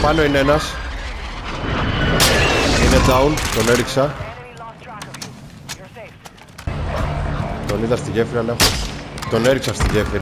πάνω είναι ένας. Είναι down, τον έριξα. Τον είδα στη γέφυρα αλλά Τον έριξα στη γέφυρα.